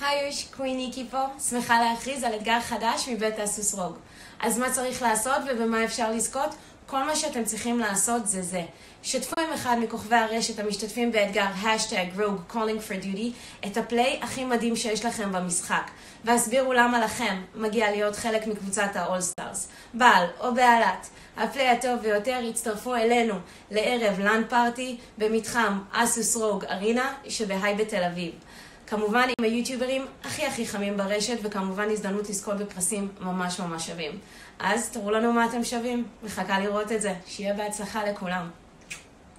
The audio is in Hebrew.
היי יוש, קוויניקי פה, שמחה להכריז על אתגר חדש מבית ASUS ROG. אז מה צריך לעשות ובמה אפשר לזכות? כל מה שאתם צריכים לעשות זה זה. שתפו עם אחד מכוכבי הרשת המשתתפים באתגר האשטג ROG Calling for Duty את ה play הכי מדהים שיש לכם במשחק. והסבירו למה לכם מגיע להיות חלק מקבוצת ה All Stars. בעל או בעלת, ה play הטוב ביותר יצטרפו אלינו לערב LAN party במתחם ASUS ROG Arena שבהייפ תל אביב. כמובן עם היוטיוברים הכי הכי חמים ברשת, וכמובן הזדמנות לזכות בפרסים ממש ממש שווים. אז תראו לנו מה אתם שווים, מחכה לראות את זה. שיהיה בהצלחה לכולם.